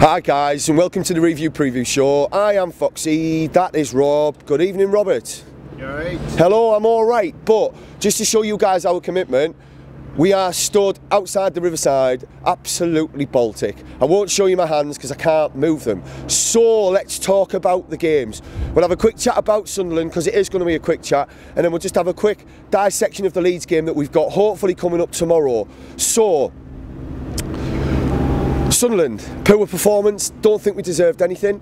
Hi guys and welcome to the review preview show. I am Foxy, that is Rob. Good evening Robert. You alright? Hello, I'm alright, but just to show you guys our commitment, we are stood outside the riverside, absolutely Baltic. I won't show you my hands because I can't move them. So let's talk about the games. We'll have a quick chat about Sunderland because it is going to be a quick chat, and then we'll just have a quick dissection of the Leeds game that we've got hopefully coming up tomorrow. So, Sunderland, poor performance, don't think we deserved anything.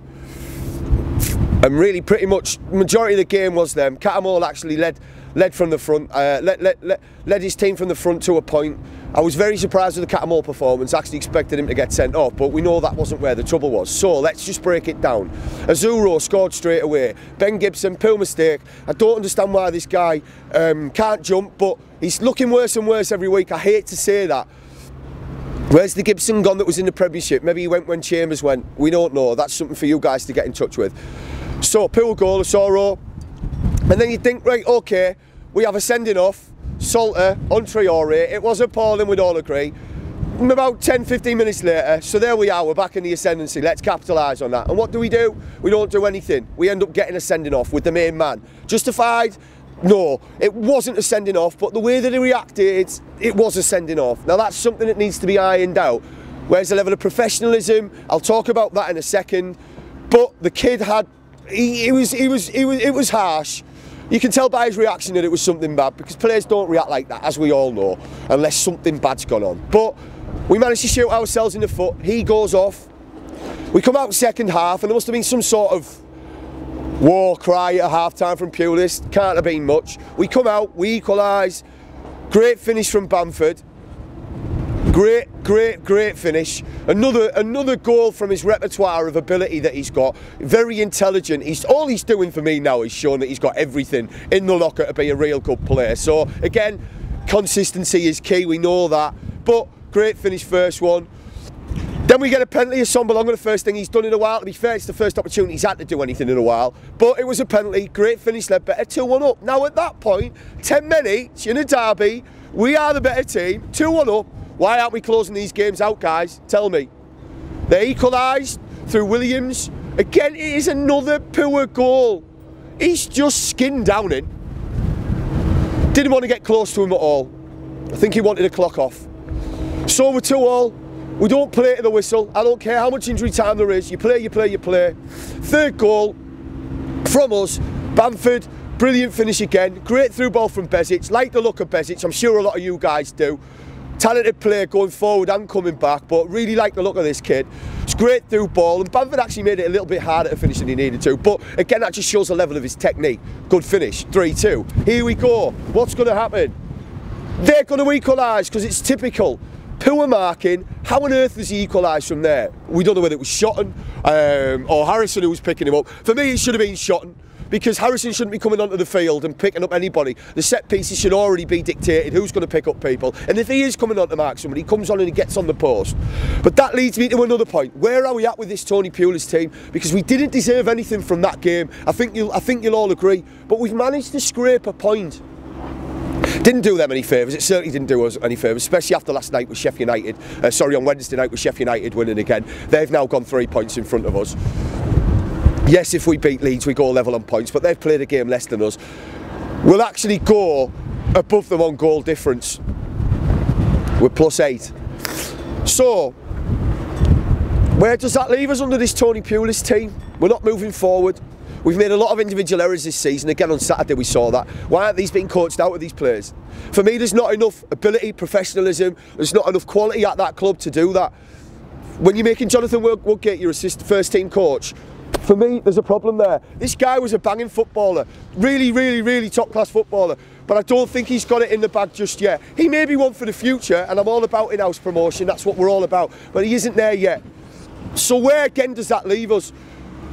And really, pretty much, majority of the game was them. Cattermole actually led led from the front, uh, led, led, led, led his team from the front to a point. I was very surprised with the Cattermole performance, actually expected him to get sent off, but we know that wasn't where the trouble was. So let's just break it down. Asoro scored straight away. Ben Gibson, pill mistake. I don't understand why this guy um, can't jump, but he's looking worse and worse every week. I hate to say that. Where's the Gibson gone that was in the Premiership? Maybe he went when Chambers went. We don't know. That's something for you guys to get in touch with. So, poor goal, Asoro. And then you think, right, okay, we have a sending off. Salter on Traore. It was appalling, we'd all agree. About 10 15 minutes later, so there we are, we're back in the ascendancy. Let's capitalise on that. And what do we do? We don't do anything. We end up getting a sending off with the main man. Justified? No, it wasn't a sending off, but the way that he reacted, it was a sending off. Now that's something that needs to be ironed out. Where's the level of professionalism? I'll talk about that in a second. But the kid had, he, he was, he was, he was, it was harsh. You can tell by his reaction that it was something bad because players don't react like that, as we all know, unless something bad's gone on. But we managed to shoot ourselves in the foot. He goes off. We come out second half, and there must have been some sort of war cry at half time from Pulis. Can't have been much. We come out, we equalise. Great finish from Bamford. Great, great, great finish. Another another goal from his repertoire of ability that he's got. Very intelligent. He's all he's doing for me now is showing that he's got everything in the locker to be a real good player. So again, consistency is key. We know that. But great finish, first one. Then we get a penalty of Assombalonga, the first thing he's done in a while. To be fair, it's the first opportunity he's had to do anything in a while. But it was a penalty, great finish, led better 2 1 up. Now, at that point, 10 minutes in a derby, we are the better team, 2 1 up. Why aren't we closing these games out, guys? Tell me. They equalised through Williams. Again, it is another poor goal. He's just skinned down in. Didn't want to get close to him at all. I think he wanted a clock off. So we're 2 all. We don't play to the whistle. I don't care how much injury time there is. You play, you play, you play. Third goal from us. Bamford, brilliant finish again. Great through ball from Besic. Like the look of Besic. I'm sure a lot of you guys do. Talented player going forward and coming back, but really like the look of this kid. It's great through ball, and Bamford actually made it a little bit harder to finish than he needed to. But again, that just shows the level of his technique. Good finish, 3 2. Here we go. What's going to happen? They're going to equalise because it's typical poor marking. How on earth does he equalise from there? We don't know whether it was Shotton um, or Harrison who was picking him up. For me, it should have been Shotton because Harrison shouldn't be coming onto the field and picking up anybody. The set pieces should already be dictated who's going to pick up people. And if he is coming on to mark somebody, he comes on and he gets on the post. But that leads me to another point. Where are we at with this Tony Pulis team? Because we didn't deserve anything from that game. I think you'll, I think you'll all agree. But we've managed to scrape a point. Didn't do them any favours. It certainly didn't do us any favours, especially after last night with Sheffield United. Uh, sorry, on Wednesday night with Sheffield United winning again. They've now gone three points in front of us. Yes, if we beat Leeds, we go level on points, but they've played a game less than us. We'll actually go above them on goal difference. We're plus eight. So, where does that leave us under this Tony Pulis team? We're not moving forward. We've made a lot of individual errors this season. Again, on Saturday we saw that. Why aren't these being coached out of these players? For me, there's not enough ability, professionalism. There's not enough quality at that club to do that. When you're making Jonathan Woodgate your first team coach, for me, there's a problem there. This guy was a banging footballer, really, really, really top class footballer, but I don't think he's got it in the bag just yet. He may be one for the future, and I'm all about in house promotion, that's what we're all about, but he isn't there yet. So, where again does that leave us?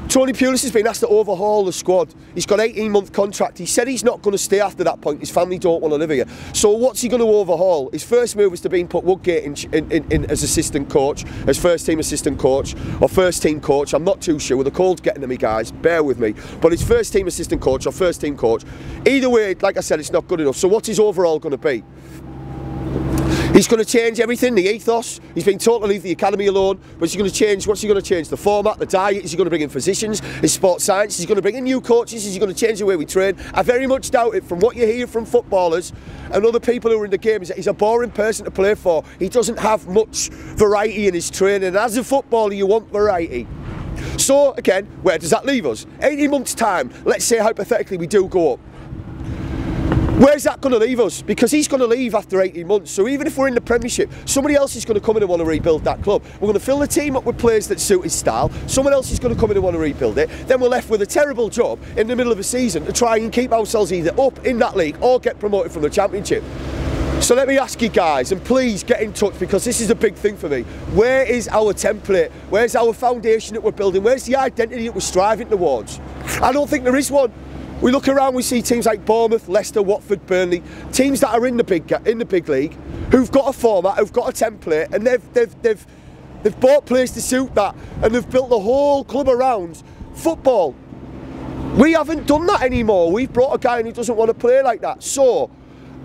Tony Pulis has been asked to overhaul the squad. He's got 18 month contract. He said he's not going to stay after that point. His family don't want to live here. So what's he going to overhaul? His first move was to being put Woodgate in, in, in, in, as assistant coach, as first team assistant coach or first team coach. I'm not too sure. The call's getting to me, guys. Bear with me. But his first team assistant coach or first team coach. Either way, like I said, it's not good enough. So what's his overall going to be? He's going to change everything, the ethos. He's been told to leave the academy alone, but he's going to change. What's he going to change? The format, the diet. Is he going to bring in physicians? Is sports science? Is he going to bring in new coaches? Is he going to change the way we train? I very much doubt it. From what you hear from footballers and other people who are in the game, is that he's a boring person to play for. He doesn't have much variety in his training. As a footballer, you want variety. So again, where does that leave us? 18 months' time. Let's say hypothetically we do go up. Where's that going to leave us? Because he's going to leave after 18 months. So even if we're in the Premiership, somebody else is going to come in and want to rebuild that club. We're going to fill the team up with players that suit his style. Someone else is going to come in and want to rebuild it. Then we're left with a terrible job in the middle of a season to try and keep ourselves either up in that league or get promoted from the Championship. So let me ask you guys, and please get in touch because this is a big thing for me. Where is our template? Where's our foundation that we're building? Where's the identity that we're striving towards? I don't think there is one. We look around, we see teams like Bournemouth, Leicester, Watford, Burnley, teams that are in the big in the big league, who've got a format, who've got a template, and they've they've they've they've bought players to suit that, and they've built the whole club around football. We haven't done that anymore. We've brought a guy in who doesn't want to play like that. So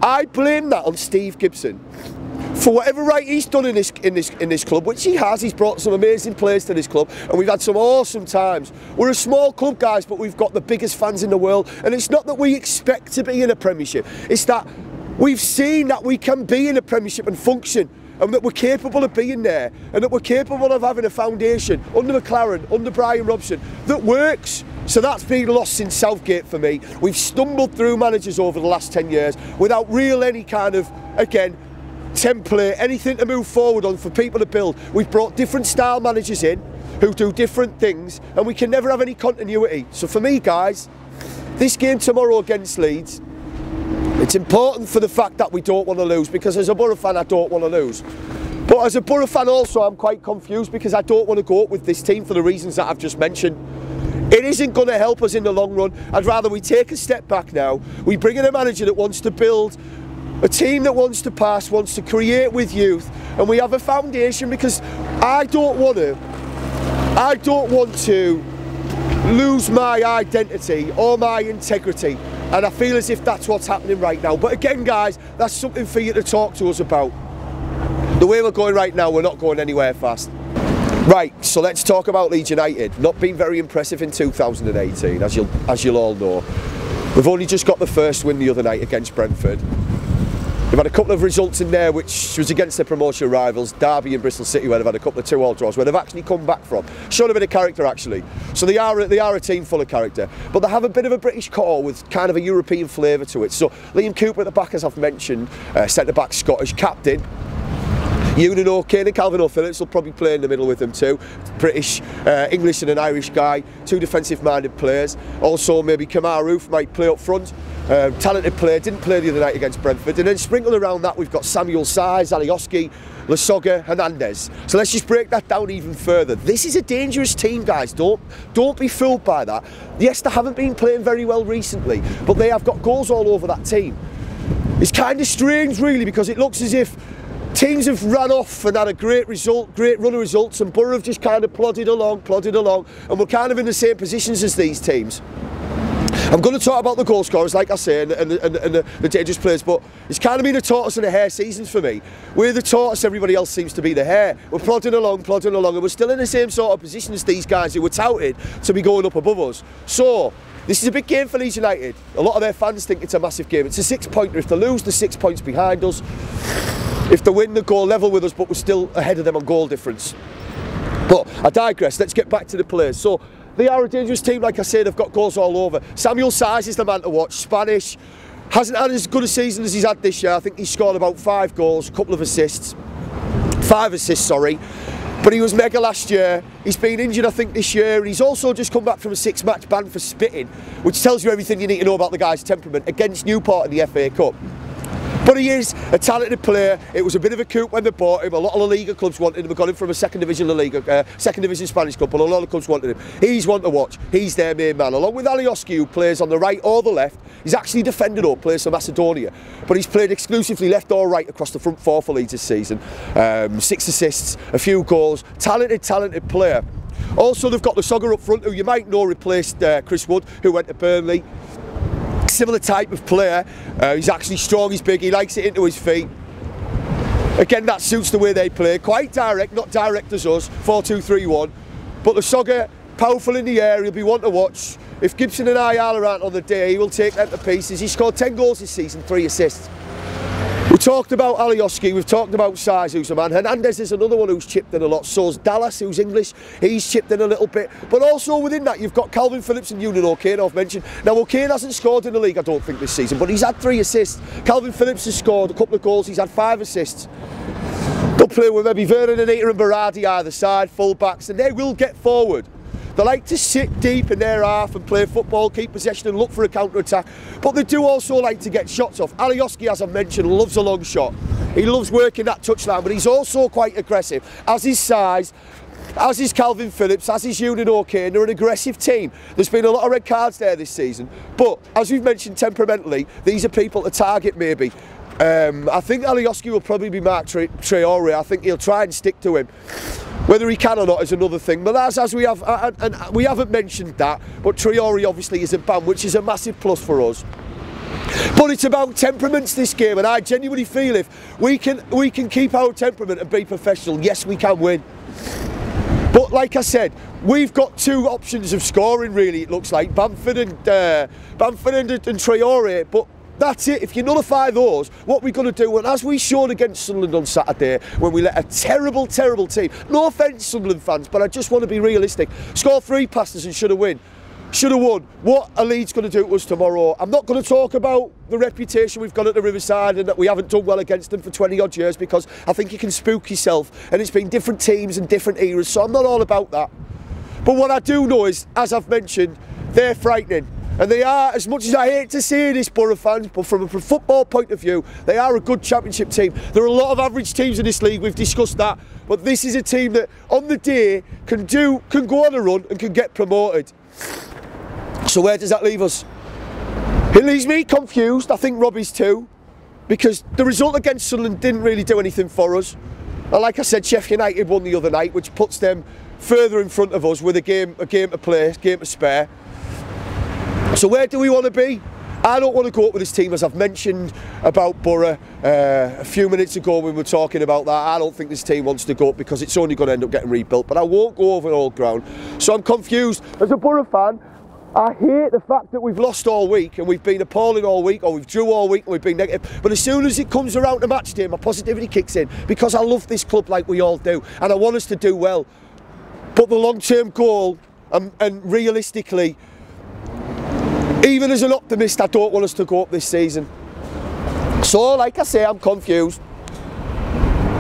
I blame that on Steve Gibson for whatever right he's done in this in this in this club, which he has. He's brought some amazing players to this club, and we've had some awesome times. We're a small club, guys, but we've got the biggest fans in the world, and it's not that we expect to be in a Premiership. It's that we've seen that we can be in a Premiership and function. And that we're capable of being there, and that we're capable of having a foundation under McClaren, under Brian Robson, that works. So that's been lost since Southgate for me. We've stumbled through managers over the last 10 years without real any kind of, again, template, anything to move forward on for people to build. We've brought different style managers in who do different things and we can never have any continuity. So for me guys, this game tomorrow against Leeds, it's important for the fact that we don't want to lose because as a Boro fan I don't want to lose. But as a Boro fan also I'm quite confused because I don't want to go up with this team for the reasons that I've just mentioned. It isn't going to help us in the long run. I'd rather we take a step back now. We bring in a manager that wants to build a team that wants to pass, wants to create with youth, and we have a foundation because I don't want to, I don't want to lose my identity or my integrity. And I feel as if that's what's happening right now. But again, guys, that's something for you to talk to us about. The way we're going right now, we're not going anywhere fast. Right, so let's talk about Leeds United. Not being very impressive in 2018, as you'll, as you'll all know. We've only just got the first win the other night against Brentford. They've had a couple of results in there which was against their promotion rivals, Derby and Bristol City, where they've had a couple of two-all draws, where they've actually come back from. Shown a bit of character actually. So they are they are a team full of character, but they have a bit of a British core with kind of a European flavour to it. So Liam Cooper at the back, as I've mentioned, uh, centre back Scottish captain. Eunan O'Kane and Kalvin O'Phillips will probably play in the middle with them too. British, uh, English and an Irish guy, two defensive minded players. Also maybe Kemar Roofe might play up front. Uh, talented player, didn't play the other night against Brentford. And then sprinkled around that we've got Samuel Saiz, Alioski, Lasogga, Hernandez. So let's just break that down even further. This is a dangerous team, guys. Don't don't be fooled by that. Yes, they haven't been playing very well recently, but they have got goals all over that team. It's kind of strange, really, because it looks as if teams have run off and had a great result, great run of results, and Boro have just kind of plodded along, plodded along, and we're kind of in the same positions as these teams. I'm going to talk about the goal scorers, like I say, and, and, and, and the, dangerous players, but it's kind of been a tortoise and a hare seasons for me. We're the tortoise, everybody else seems to be the hare. We're plodding along, plodding along, and we're still in the same sort of position as these guys who were touted to be going up above us. So, this is a big game for Leeds United. A lot of their fans think it's a massive game. It's a six pointer. If they lose, the six points behind us. If they win, the goal level with us, but we're still ahead of them on goal difference. But I digress. Let's get back to the players. So they are a dangerous team, like I said. They've got goals all over. Samuel Saiz is the man to watch. Spanish. Hasn't had as good a season as he's had this year. I think he's scored about five goals, a couple of assists. Five assists, sorry. But he was mega last year. He's been injured, I think, this year. And he's also just come back from a six-match ban for spitting, which tells you everything you need to know about the guy's temperament against Newport in the FA Cup. He is a talented player. It was a bit of a coup when they bought him. A lot of La Liga clubs wanted him. We got him from a second division La Liga, uh, second division Spanish club, but a lot of clubs wanted him. He's one to watch. He's their main man. Along with Alioski, who plays on the right or the left. He's actually defended or plays for Macedonia, but he's played exclusively left or right across the front four for Leeds this season. Um, six assists, a few goals. Talented, talented player. Also, they've got the Lasogga up front, who you might know replaced uh, Chris Wood, who went to Burnley similar type of player. Uh, he's actually strong, he's big, he likes it into his feet. Again, that suits the way they play. Quite direct, not direct as us, 4-2-3-1. But Lasogga, powerful in the air, he'll be one to watch. If Gibson and Ayala aren't on the day, he will take them to pieces. He scored 10 goals this season, 3 assists. We talked about Alioski, we've talked about Saiz, who's a man. Hernandez is another one who's chipped in a lot. So's Dallas, who's English, he's chipped in a little bit. But also within that, you've got Kalvin Phillips and Eunan O'Kane, I've mentioned. Now, O'Kane hasn't scored in the league, I don't think, this season, but he's had three assists. Kalvin Phillips has scored a couple of goals, he's had five assists. They'll play with maybe Vurnon and and Berardi either side, full backs, and they will get forward. They like to sit deep in their half and play football, keep possession and look for a counter-attack. But they do also like to get shots off. Alioski, as I mentioned, loves a long shot. He loves working that touchline, but he's also quite aggressive. As his Saiz, as is Kalvin Phillips, as is Eunan O'Kane, they're an aggressive team. There's been a lot of red cards there this season, but as we've mentioned temperamentally, these are people to target maybe. Um, I think Alioski will probably be Marc Traore. I think he'll try and stick to him. Whether he can or not is another thing. But as we have, uh, and we haven't mentioned that. But Traore obviously is a ban, which is a massive plus for us. But it's about temperaments this game, and I genuinely feel if we can we can keep our temperament and be professional, yes, we can win. But like I said, we've got two options of scoring. Really, it looks like Bamford and uh, Bamford and, and Traore. But that's it. If you nullify those, what we're going to do, and as we showed against Sunderland on Saturday, when we let a terrible, terrible team, no offence, Sunderland fans, but I just want to be realistic, score three passes and should have win. Should have won. What are Leeds going to do to us tomorrow? I'm not going to talk about the reputation we've got at the Riverside and that we haven't done well against them for 20 odd years because I think you can spook yourself and it's been different teams and different eras, so I'm not all about that. But what I do know is, as I've mentioned, they're frightening. And they are, as much as I hate to say this, Boro fans, but from a football point of view, they are a good championship team. There are a lot of average teams in this league, we've discussed that. But this is a team that, on the day, can do, can go on a run and can get promoted. So where does that leave us? It leaves me confused, I think Robbie's too, because the result against Sunderland didn't really do anything for us. And like I said, Sheffield United won the other night, which puts them further in front of us with a game, a game to play, a game to spare. So where do we want to be? I don't want to go up with this team, as I've mentioned about Boro uh, a few minutes ago when we were talking about that. I don't think this team wants to go up because it's only going to end up getting rebuilt. But I won't go over old ground. So I'm confused. As a Boro fan, I hate the fact that we've lost all week and we've been appalling all week or we've drew all week and we've been negative. But as soon as it comes around to match day, my positivity kicks in because I love this club like we all do and I want us to do well. But the long-term goal and, and realistically, even as an optimist, I don't want us to go up this season. So, like I say, I'm confused.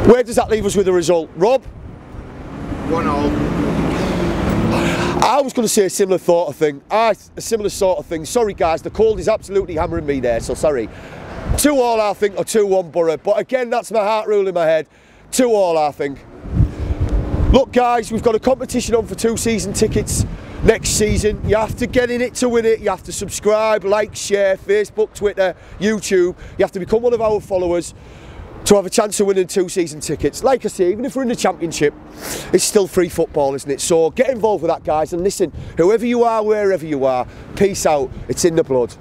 Where does that leave us with the result? Rob? One all. I was going to say a similar thought of thing. Ah, a similar sort of thing. Sorry, guys, the cold is absolutely hammering me there, so sorry. Two all, I think, or two one Boro. But again, that's my heart rule in my head. Two all, I think. Look, guys, we've got a competition on for two season tickets next season. You have to get in it to win it. You have to subscribe, like, share, Facebook, Twitter, YouTube. You have to become one of our followers to have a chance of winning two season tickets. Like I say, even if we're in the championship, it's still free football, isn't it? So get involved with that, guys. And listen, whoever you are, wherever you are, peace out. It's in the blood.